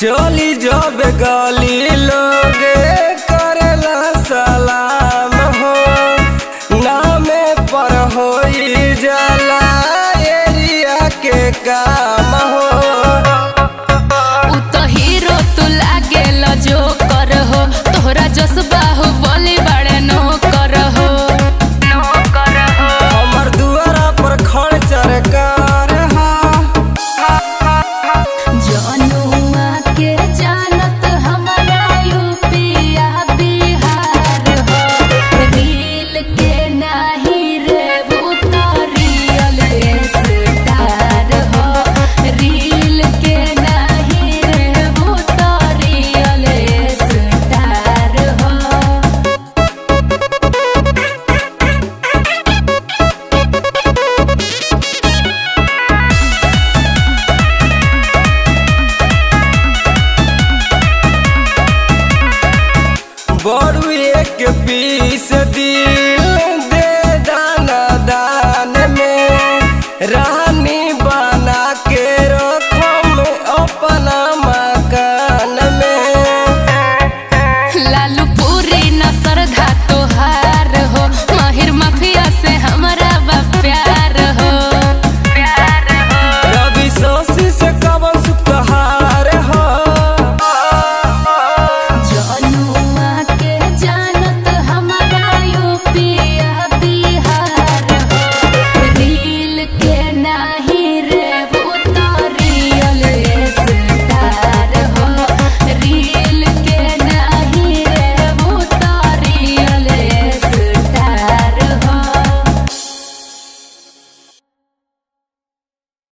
झोली जब गली लोग करला सलाम हो। नाम पर हो जला एरिया के काम हो। तो हीरो तू लागेल जो कर हो। तोहरा जस